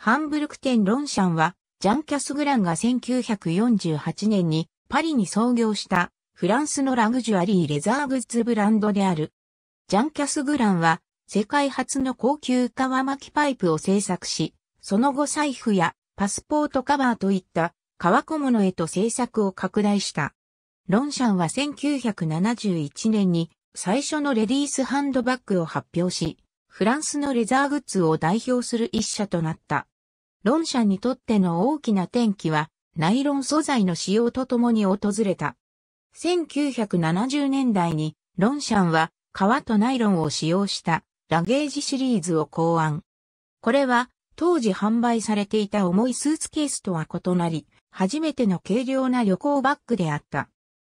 ハンブルク店ロンシャンは、ジャン・キャスグランが1948年にパリに創業したフランスのラグジュアリーレザーグッズブランドである。ジャン・キャスグランは世界初の高級革巻きパイプを製作し、その後財布やパスポートカバーといった革小物へと製作を拡大した。ロンシャンは1971年に最初のレディースハンドバッグを発表し、フランスのレザーグッズを代表する一社となった。ロンシャンにとっての大きな転機は、ナイロン素材の使用とともに訪れた。1970年代に、ロンシャンは革とナイロンを使用したラゲージシリーズを考案。これは当時販売されていた重いスーツケースとは異なり、初めての軽量な旅行バッグであった。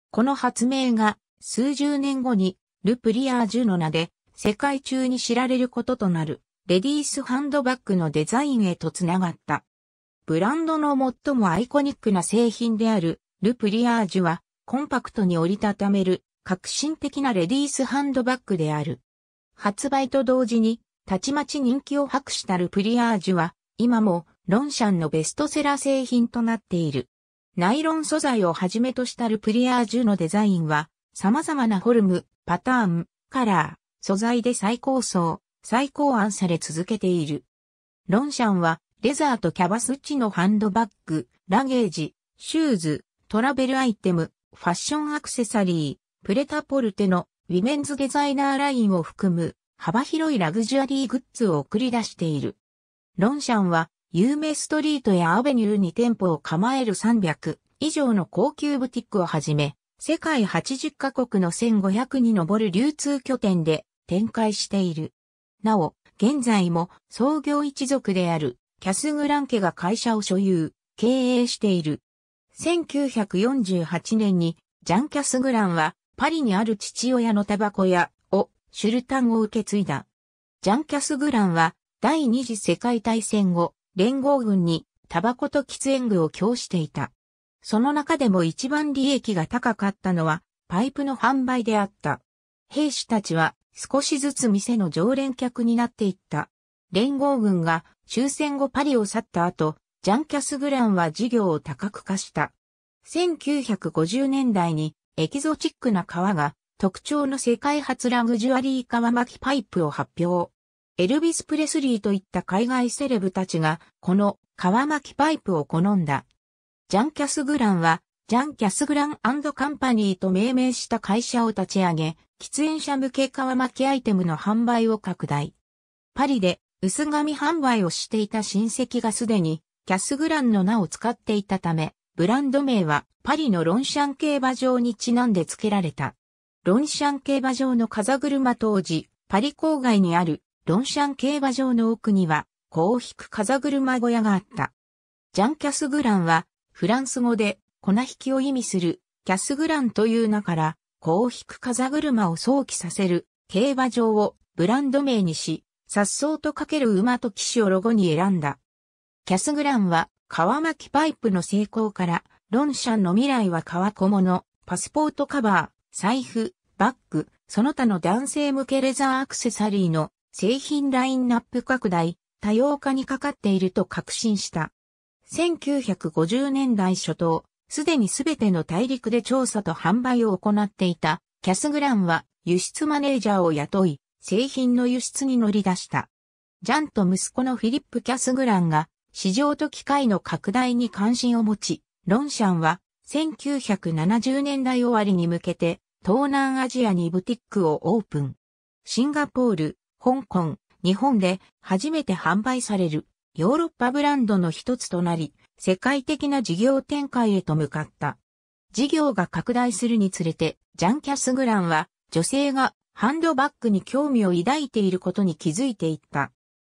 この発明が数十年後にル・プリアージュの名で世界中に知られることとなるレディースハンドバッグのデザインへとつながった。ブランドの最もアイコニックな製品であるル・プリアージュはコンパクトに折りたためる革新的なレディースハンドバッグである。発売と同時に、たちまち人気を博したるプリアージュは、今もロンシャンのベストセラー製品となっている。ナイロン素材をはじめとしたるプリアージュのデザインは、様々なフォルム、パターン、カラー、素材で再構想、再考案され続けている。ロンシャンは、レザーとキャバスチのハンドバッグ、ラゲージ、シューズ、トラベルアイテム、ファッションアクセサリー、プレタポルテのウィメンズデザイナーラインを含む幅広いラグジュアリーグッズを送り出している。ロンシャンは有名ストリートやアベニューに店舗を構える300以上の高級ブティックをはじめ、世界80カ国の1500に上る流通拠点で展開している。なお、現在も創業一族であるキャスグラン家が会社を所有、経営している。1948年にジャン・キャスグランはパリにある父親のタバコ屋を、シュルタンを受け継いだ。ジャン・キャスグランは、第二次世界大戦後、連合軍にタバコと喫煙具を供していた。その中でも一番利益が高かったのは、パイプの販売であった。兵士たちは少しずつ店の常連客になっていった。連合軍が終戦後パリを去った後、ジャン・キャスグランは事業を多角化した。1950年代にエキゾチックな革が特徴の世界初ラグジュアリー革巻きパイプを発表。エルビス・プレスリーといった海外セレブたちがこの革巻きパイプを好んだ。ジャン・キャスグランはジャン・キャスグランカンパニーと命名した会社を立ち上げ、喫煙者向け革巻きアイテムの販売を拡大。パリで薄紙販売をしていた親戚がすでにキャスグランの名を使っていたため、ブランド名はパリのロンシャン競馬場にちなんで付けられた。ロンシャン競馬場の風車当時、パリ郊外にあるロンシャン競馬場の奥には、こう引く風車小屋があった。ジャン・キャスグランは、フランス語で粉引きを意味するキャスグランという名から、こう引く風車を想起させる競馬場をブランド名にし、颯爽とかける馬と騎士をロゴに選んだ。キャスグランは川巻パイプの成功から、ロンシャンの未来は革小物、パスポートカバー、財布、バッグ、その他の男性向けレザーアクセサリーの製品ラインナップ拡大、多様化にかかっていると確信した。1950年代初頭、すでにすべての大陸で調査と販売を行っていたキャスグランは輸出マネージャーを雇い、製品の輸出に乗り出した。ジャンと息子のフィリップ・キャスグランが市場と機械の拡大に関心を持ち、ロンシャンは1970年代終わりに向けて東南アジアにブティックをオープン。シンガポール、香港、日本で初めて販売されるヨーロッパブランドの一つとなり、世界的な事業展開へと向かった。事業が拡大するにつれて、ジャン・キャスグランは女性がハンドバッグに興味を抱いていることに気づいていった。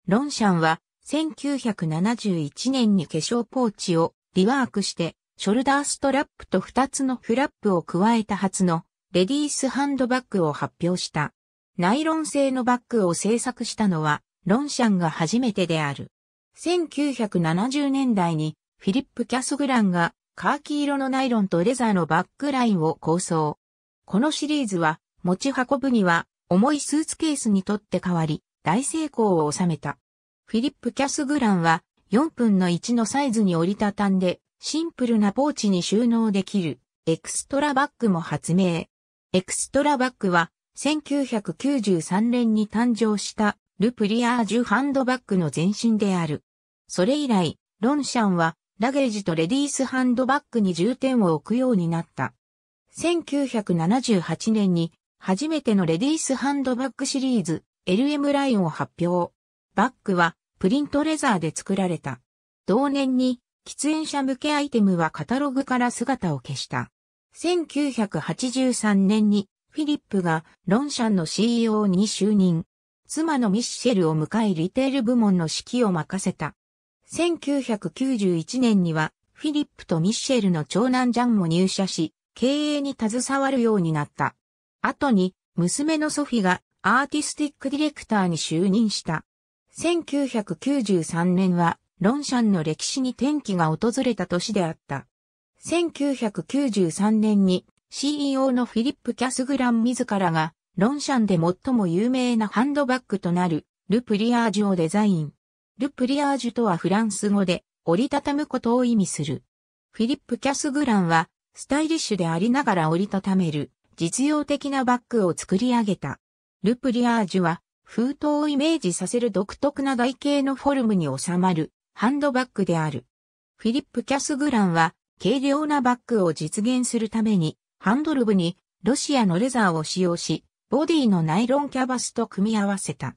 ロンシャンは1971年に化粧ポーチをリワークして、ショルダーストラップと2つのフラップを加えた初のレディースハンドバッグを発表した。ナイロン製のバッグを製作したのは、ロンシャンが初めてである。1970年代にフィリップ・キャスグランがカーキ色のナイロンとレザーのバッグラインを構想。このシリーズは持ち運ぶには重いスーツケースにとって変わり大成功を収めた。フィリップ・キャスグランは4分の1のサイズに折りたたんで、シンプルなポーチに収納できるエクストラバッグも発明。エクストラバッグは1993年に誕生したルプリアージュハンドバッグの前身である。それ以来、ロンシャンはラゲージとレディースハンドバッグに重点を置くようになった。1978年に初めてのレディースハンドバッグシリーズ LM ラインを発表。バッグはプリントレザーで作られた。同年に喫煙者向けアイテムはカタログから姿を消した。1983年にフィリップがロンシャンの CEO に就任。妻のミッシェルを迎えリテール部門の指揮を任せた。1991年にはフィリップとミッシェルの長男ジャンも入社し、経営に携わるようになった。後に娘のソフィがアーティスティックディレクターに就任した。1993年はロンシャンの歴史に転機が訪れた年であった。1993年に CEO のフィリップ・キャスグラン自らがロンシャンで最も有名なハンドバッグとなるル・プリアージュをデザイン。ル・プリアージュとはフランス語で折りたたむことを意味する。フィリップ・キャスグランはスタイリッシュでありながら折りたためる実用的なバッグを作り上げた。ル・プリアージュは封筒をイメージさせる独特な台形のフォルムに収まるハンドバッグである。フィリップ・キャスグランは軽量なバッグを実現するためにハンドル部にロシアのレザーを使用し、ボディのナイロンキャバスと組み合わせた。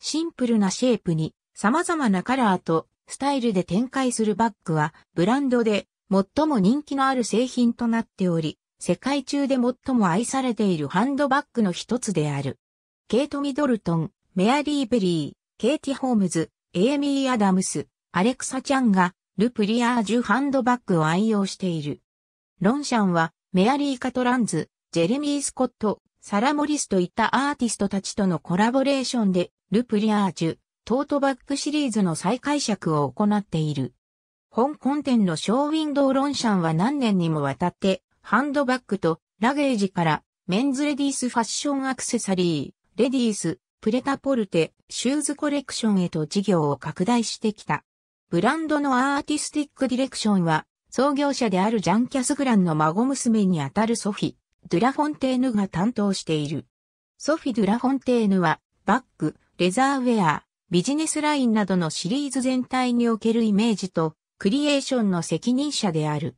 シンプルなシェイプに様々なカラーとスタイルで展開するバッグはブランドで最も人気のある製品となっており、世界中で最も愛されているハンドバッグの一つである。ケイト・ミドルトン、メアリー・ベリー、ケイティ・ホームズ、エイミー・アダムス、アレクサ・チャンがル・プリアージュハンドバッグを愛用している。ロンシャンはメアリー・カトランズ、ジェレミー・スコット、サラ・モリスといったアーティストたちとのコラボレーションでル・プリアージュ、トートバッグシリーズの再解釈を行っている。香港店のショーウィンドウロンシャンは何年にもわたってハンドバッグとラゲージからメンズレディースファッションアクセサリー、レディース、プレタポルテ、シューズコレクションへと事業を拡大してきた。ブランドのアーティスティックディレクションは創業者であるジャン・キャスグランの孫娘にあたるソフィ・ドゥラフォンテーヌが担当している。ソフィ・ドゥラフォンテーヌはバッグ、レザーウェア、ビジネスラインなどのシリーズ全体におけるイメージとクリエーションの責任者である。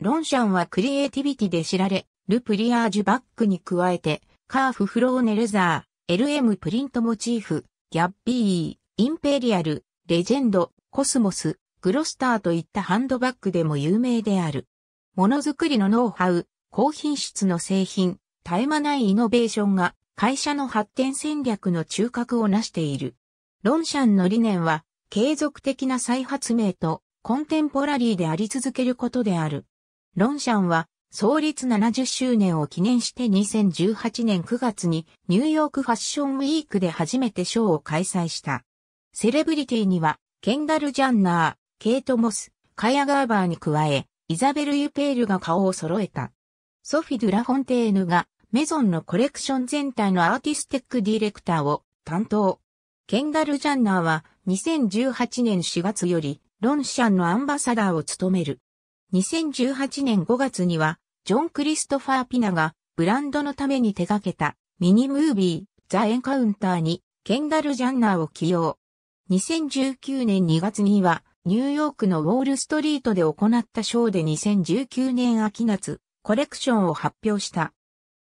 ロンシャンはクリエイティビティで知られ、ルプリアージュバッグに加えて、カーフフローネレザー、LM プリントモチーフ、ギャッビー、インペリアル、レジェンド、コスモス、グロスターといったハンドバッグでも有名である。ものづくりのノウハウ、高品質の製品、絶え間ないイノベーションが会社の発展戦略の中核を成している。ロンシャンの理念は、継続的な再発明とコンテンポラリーであり続けることである。ロンシャンは、創立70周年を記念して2018年9月にニューヨークファッションウィークで初めてショーを開催した。セレブリティには、ケンダル・ジャンナー、ケイト・モス、カヤ・ガーバーに加え、イザベル・ユペールが顔を揃えた。ソフィ・ドゥラフォンテーヌがメゾンのコレクション全体のアーティスティックディレクターを担当。ケンダル・ジャンナーは2018年4月よりロンシャンのアンバサダーを務める。2018年5月にはジョン・クリストファー・ピナがブランドのために手掛けたミニムービーザ・エンカウンターにケンダル・ジャンナーを起用。2019年2月にはニューヨークのウォールストリートで行ったショーで2019年秋夏コレクションを発表した。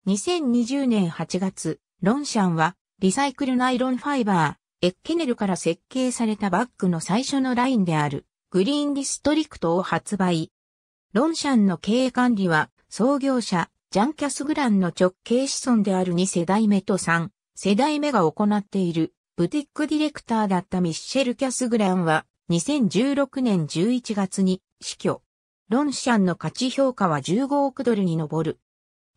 2020年8月、ロンシャンはリサイクルナイロンファイバー、エコニールから設計されたバッグの最初のラインであるグリーンディストリクトを発売。ロンシャンの経営管理は創業者ジャン・キャスグランの直系子孫である2世代目と3世代目が行っているブティックディレクターだったミッシェル・キャスグランは2016年11月に死去。ロンシャンの価値評価は15億ドルに上る。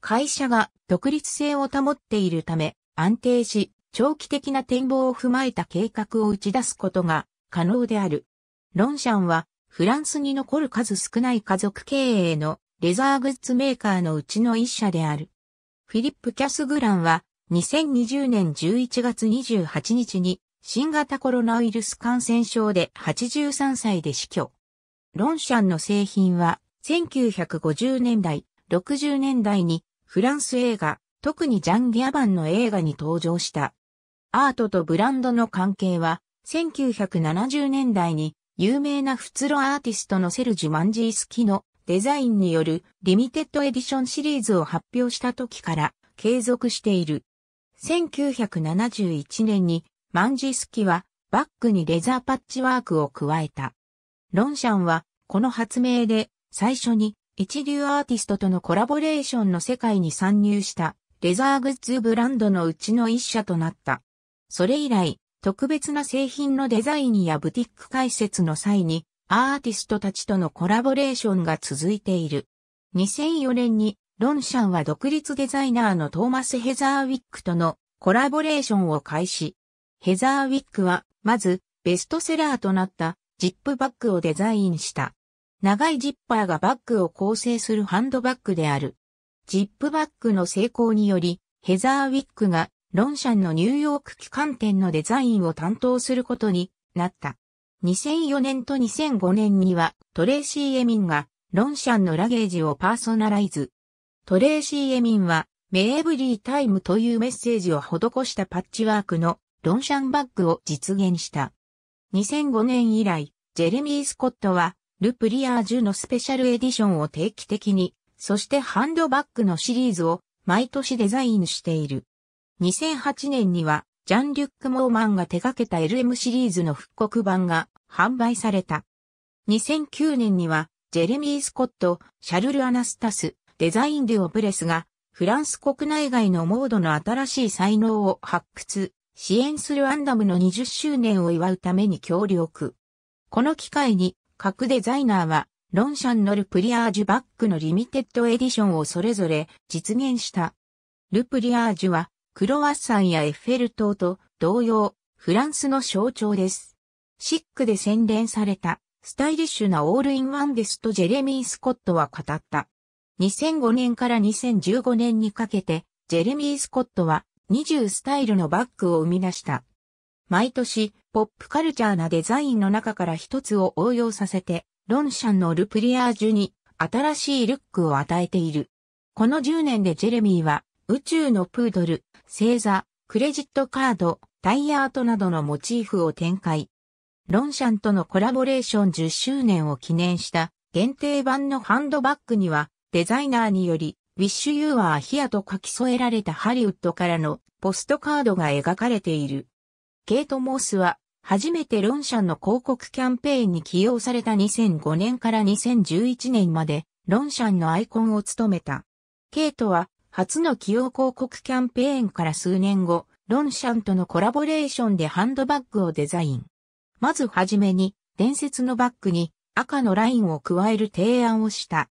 会社が独立性を保っているため安定し長期的な展望を踏まえた計画を打ち出すことが可能である。ロンシャンはフランスに残る数少ない家族経営のレザーグッズメーカーのうちの一社である。フィリップ・キャスグランは2020年11月28日に新型コロナウイルス感染症で83歳で死去。ロンシャンの製品は1950年代、60年代にフランス映画、特にジャン・ギャバンの映画に登場した。アートとブランドの関係は1970年代に有名なフツロアーティストのセルジュ・マンジースキのデザインによるリミテッドエディションシリーズを発表した時から継続している。1971年にマンジースキはバッグにレザーパッチワークを加えた。ロンシャンはこの発明で最初に一流アーティストとのコラボレーションの世界に参入したレザーグッズブランドのうちの一社となった。それ以来、特別な製品のデザインやブティック解説の際にアーティストたちとのコラボレーションが続いている。2004年にロンシャンは独立デザイナーのトーマス・ヘザーウィックとのコラボレーションを開始。ヘザーウィックは、まず、ベストセラーとなったジップバッグをデザインした。長いジッパーがバッグを構成するハンドバッグである。ジップバッグの成功により、ヘザーウィックがロンシャンのニューヨーク機関店のデザインを担当することになった。2004年と2005年にはトレーシー・エミンがロンシャンのラゲージをパーソナライズ。トレーシー・エミンはメエブリータイムというメッセージを施したパッチワークのロンシャンバッグを実現した。2005年以来、ジェレミー・スコットは、ル・プリアージュのスペシャルエディションを定期的に、そしてハンドバッグのシリーズを毎年デザインしている。2008年には、ジャン・リュック・モーマンが手掛けた LM シリーズの復刻版が販売された。2009年には、ジェレミー・スコット、シャルル・アナスタス、デザインデュオ・プレスが、フランス国内外のモードの新しい才能を発掘、支援するアンダムの20周年を祝うために協力。この機会に各デザイナーはロンシャンのルプリアージュバッグのリミテッドエディションをそれぞれ実現した。ルプリアージュはクロワッサンやエッフェル塔と同様フランスの象徴です。シックで洗練されたスタイリッシュなオールインワンですとジェレミー・スコットは語った。2005年から2015年にかけてジェレミー・スコットは20スタイルのバッグを生み出した。毎年、ポップカルチャーなデザインの中から一つを応用させて、ロンシャンのルプリアージュに新しいルックを与えている。この10年でジェレミーは宇宙のプードル、星座、クレジットカード、タイヤアートなどのモチーフを展開。ロンシャンとのコラボレーション10周年を記念した限定版のハンドバッグにはデザイナーによりウィッシュユーアーヒアと書き添えられたハリウッドからのポストカードが描かれている。ケイト・モスは初めてロンシャンの広告キャンペーンに起用された2005年から2011年までロンシャンのアイコンを務めた。ケイトは初の起用広告キャンペーンから数年後、ロンシャンとのコラボレーションでハンドバッグをデザイン。まずはじめに伝説のバッグに赤のラインを加える提案をした。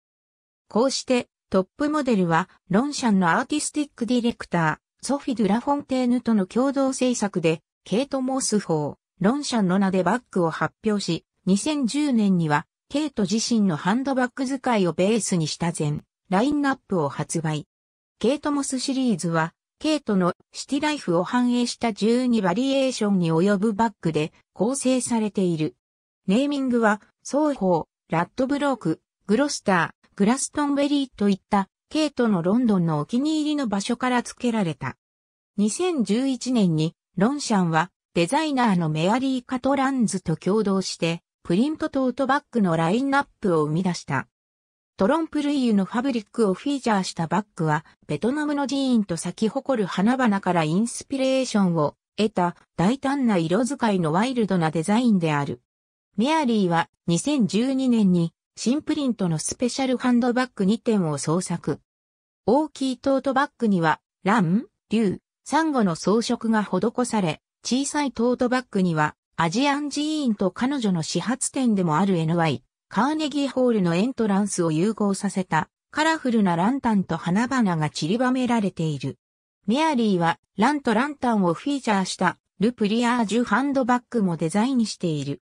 こうしてトップモデルは、ロンシャンのアーティスティックディレクター、ソフィ・ドゥラフォンテーヌとの共同制作で、ケイト・モス for ロンシャンの名でバッグを発表し、2010年には、ケイト自身のハンドバッグ使いをベースにした全、ラインナップを発売。ケイト・モスシリーズは、ケイトのシティライフを反映した12バリエーションに及ぶバッグで構成されている。ネーミングは、双方、ラッドブローク、グロスター、グラストンベリーといったケイトのロンドンのお気に入りの場所から付けられた。2011年にロンシャンはデザイナーのメアリー・カトランズと共同してプリントトートバッグのラインナップを生み出した。トロンプルイユのファブリックをフィーチャーしたバッグはベトナムの寺院と咲き誇る花々からインスピレーションを得た大胆な色使いのワイルドなデザインである。メアリーは2012年に新プリントのスペシャルハンドバッグ2点を創作。大きいトートバッグには、ラン、竜、サンゴの装飾が施され、小さいトートバッグには、アジアンジーンと彼女の始発点でもある NY、カーネギーホールのエントランスを融合させた、カラフルなランタンと花々が散りばめられている。メアリーは、ランとランタンをフィーチャーした、ルプリアージュハンドバッグもデザインしている。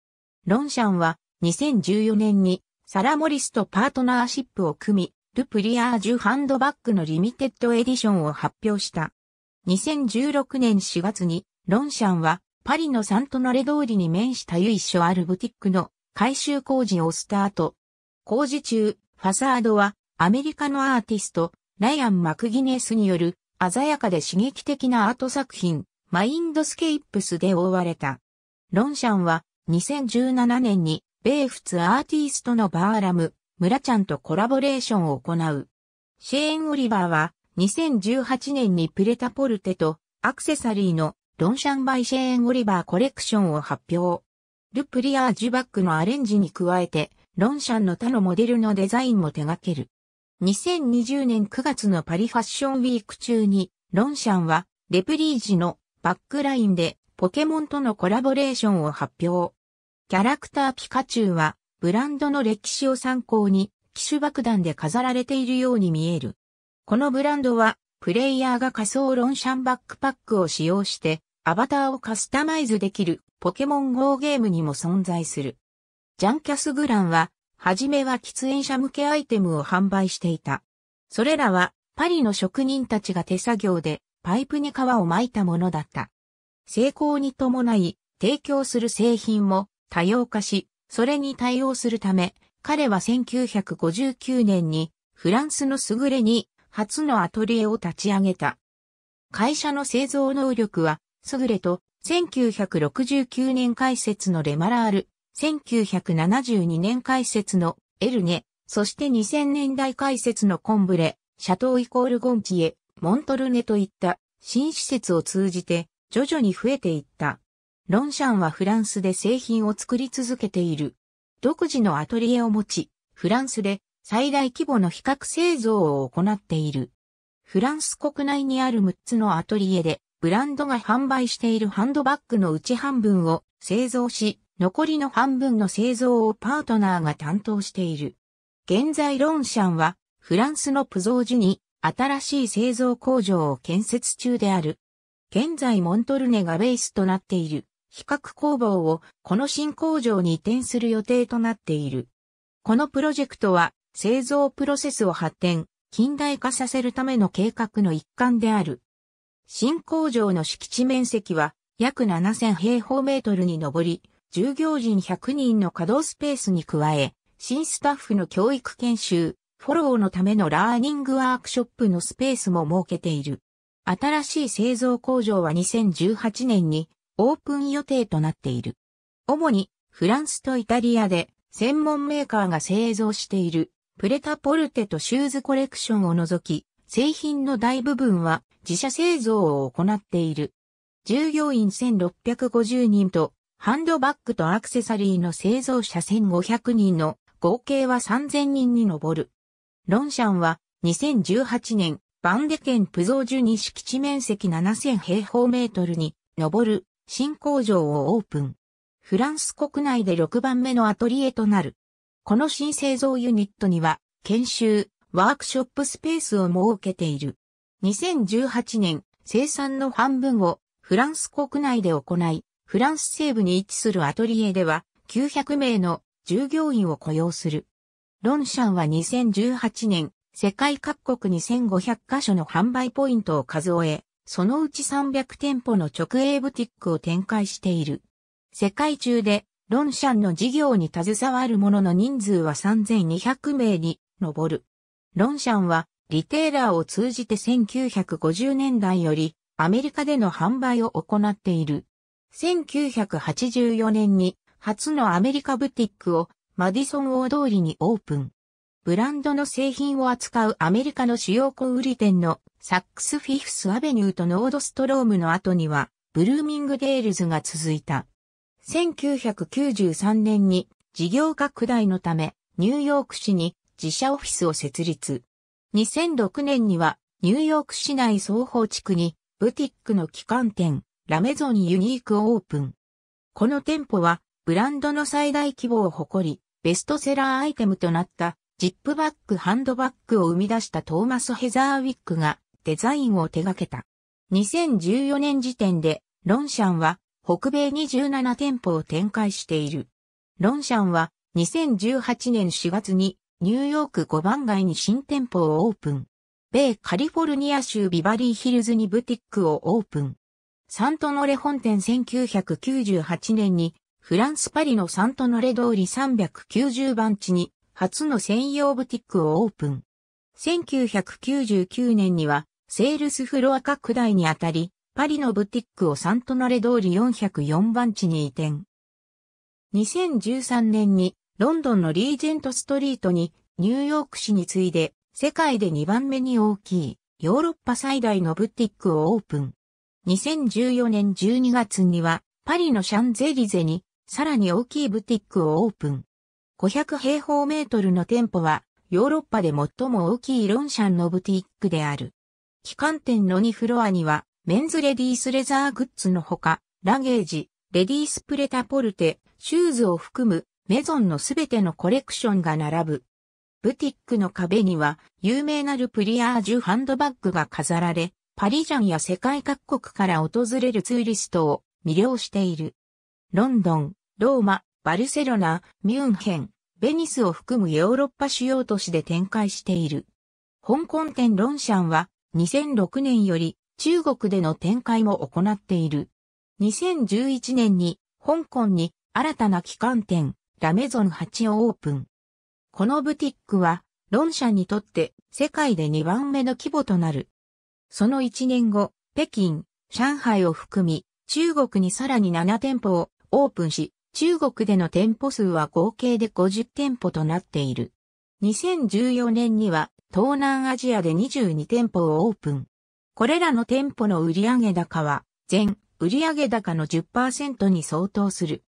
ロンシャンは、2014年にサラ・モリスとパートナーシップを組み、ル・プリアージュハンドバッグのリミテッドエディションを発表した。2016年4月に、ロンシャンは、パリのサントナレ通りに面した由緒あるブティックの改修工事をスタート。工事中、ファサードはアメリカのアーティスト、ライアン・マクギネスによる鮮やかで刺激的なアート作品、マインドスケイプスで覆われた。ロンシャンは2017年に米仏アーティストのバーラム、村ちゃんとコラボレーションを行う。シェーン・オリバーは2018年にプレタポルテとアクセサリーのロンシャンバイシェーン・オリバーコレクションを発表。ルプリアージュバッグのアレンジに加えて、ロンシャンの他のモデルのデザインも手掛ける。2020年9月のパリファッションウィーク中に、ロンシャンは、レプリージのバックラインでポケモンとのコラボレーションを発表。キャラクターピカチュウは、ブランドの歴史を参考に、機種爆弾で飾られているように見える。このブランドは、プレイヤーが仮想ロンシャンバックパックを使用して、アバターをカスタマイズできるポケモン GO ゲームにも存在する。ジャンキャスグランは、はじめは喫煙者向けアイテムを販売していた。それらは、パリの職人たちが手作業で、パイプに皮を巻いたものだった。成功に伴い、提供する製品も多様化し、それに対応するため、彼は1959年にフランスの優れに初のアトリエを立ち上げた。会社の製造能力は優れと、1969年開設のレマラール、1972年開設のエルネ、そして2000年代開設のコンブレ、シャトーイコールゴンチエ、モントルネといった新施設を通じて徐々に増えていった。ロンシャンはフランスで製品を作り続けている。独自のアトリエを持ち、フランスで最大規模の比較製造を行っている。フランス国内にある6つのアトリエでブランドが販売しているハンドバッグのうち半分を製造し、残りの半分の製造をパートナーが担当している。現在ロンシャンはフランスのプゾージュに新しい製造工場を建設中である。現在モントルネがベースとなっている比較工房をこの新工場に移転する予定となっている。このプロジェクトは製造プロセスを発展、近代化させるための計画の一環である。新工場の敷地面積は約7000平方メートルに上り、従業員100人の稼働スペースに加え、新スタッフの教育研修、フォローのためのラーニングワークショップのスペースも設けている。新しい製造工場は2018年にオープン予定となっている。主にフランスとイタリアで専門メーカーが製造しているプレタポルテとシューズコレクションを除き、製品の大部分は自社製造を行っている。従業員1650人と、ハンドバッグとアクセサリーの製造者1500人の合計は3000人に上る。ロンシャンは2018年、バンデ県プゾージュに敷地面積7000平方メートルに上る新工場をオープン。フランス国内で6番目のアトリエとなる。この新製造ユニットには研修、ワークショップスペースを設けている。2018年、生産の半分をフランス国内で行い、フランス西部に位置するアトリエでは900名の従業員を雇用する。ロンシャンは2018年、世界各国に1500カ所の販売ポイントを数え、そのうち300店舗の直営ブティックを展開している。世界中でロンシャンの事業に携わる者の人数は3200名に上る。ロンシャンはリテーラーを通じて1950年代よりアメリカでの販売を行っている。1984年に初のアメリカブティックをマディソン大通りにオープン。ブランドの製品を扱うアメリカの主要小売店のサックスフィフスアベニューとノードストロームの後にはブルーミングデールズが続いた。1993年に事業拡大のためニューヨーク市に自社オフィスを設立。2006年にはニューヨーク市内双方地区にブティックの旗艦店ラメゾンユニークをオープン。この店舗はブランドの最大規模を誇りベストセラーアイテムとなったジップバッグハンドバッグを生み出したトーマス・ヘザーウィックがデザインを手掛けた。2014年時点でロンシャンは北米27店舗を展開している。ロンシャンは2018年4月にニューヨーク5番街に新店舗をオープン。米カリフォルニア州ビバリーヒルズにブティックをオープン。サントノレ本店1998年にフランスパリのサントノレ通り390番地に初の専用ブティックをオープン。1999年にはセールスフロア拡大にあたり、パリのブティックをサントノレ通り404番地に移転。2013年にロンドンのリージェントストリートにニューヨーク市に次いで世界で2番目に大きいヨーロッパ最大のブティックをオープン。2014年12月にはパリのシャンゼリゼにさらに大きいブティックをオープン。500平方メートルの店舗はヨーロッパで最も大きいロンシャンのブティックである。機関店の2フロアにはメンズレディースレザーグッズのほか、ラゲージ、レディースプレタポルテ、シューズを含むメゾンのすべてのコレクションが並ぶ。ブティックの壁には有名なるプリアージュハンドバッグが飾られ、パリジャンや世界各国から訪れるツーリストを魅了している。ロンドン、ローマ、バルセロナ、ミュンヘン、ベニスを含むヨーロッパ主要都市で展開している。香港店ロンシャンは2006年より中国での展開も行っている。2011年に香港に新たな旗艦店ラメゾン8をオープン。このブティックは、ロンシャンにとって世界で2番目の規模となる。その1年後、北京、上海を含み、中国にさらに7店舗をオープンし、中国での店舗数は合計で50店舗となっている。2014年には東南アジアで22店舗をオープン。これらの店舗の売上高は全売上高の10%に相当する。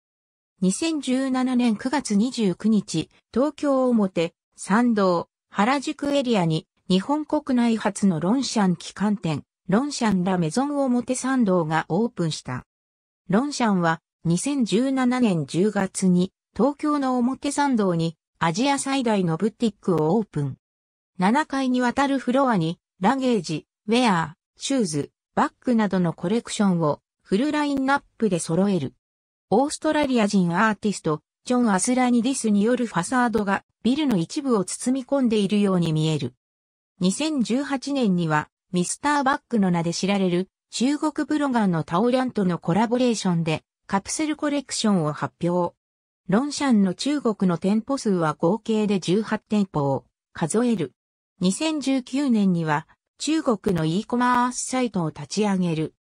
2017年9月29日、東京表、参道、原宿エリアに日本国内初のロンシャン旗艦店、ロンシャンラメゾン表参道がオープンした。ロンシャンは2017年10月に東京の表参道にアジア最大のブティックをオープン。7階にわたるフロアにラゲージ、ウェア、シューズ、バッグなどのコレクションをフルラインナップで揃える。オーストラリア人アーティスト、ジョン・アスラニディスによるファサードがビルの一部を包み込んでいるように見える。2018年にはミスターバッグの名で知られる中国ブロガーのタオリャンとのコラボレーションでカプセルコレクションを発表。ロンシャンの中国の店舗数は合計で18店舗を数える。2019年には中国の e コマースサイトを立ち上げる。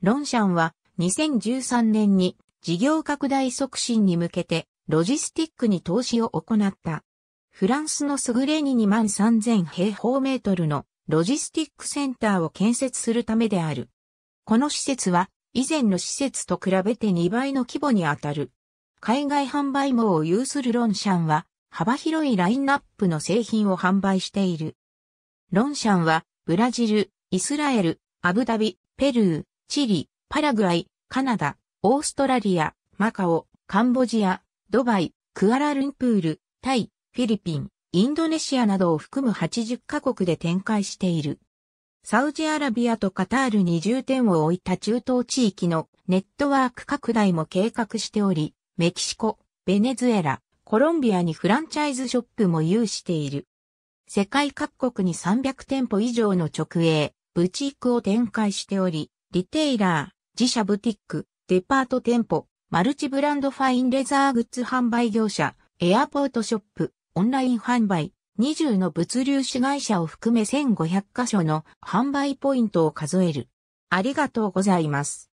ロンシャンは2013年に事業拡大促進に向けてロジスティックに投資を行った。フランスの優れに2万3000平方メートルのロジスティックセンターを建設するためである。この施設は以前の施設と比べて2倍の規模にあたる。海外販売網を有するロンシャンは幅広いラインナップの製品を販売している。ロンシャンはブラジル、イスラエル、アブダビ、ペルー、チリ、パラグアイ、カナダ、オーストラリア、マカオ、カンボジア、ドバイ、クアラルンプール、タイ、フィリピン、インドネシアなどを含む80カ国で展開している。サウジアラビアとカタールに重点を置いた中東地域のネットワーク拡大も計画しており、メキシコ、ベネズエラ、コロンビアにフランチャイズショップも有している。世界各国に300店舗以上の直営、ブチークを展開しており、リテイラー、自社ブティック、デパート店舗、マルチブランドファインレザーグッズ販売業者、エアポートショップ、オンライン販売、20の物流市会社を含め1500カ所の販売ポイントを数える。ありがとうございます。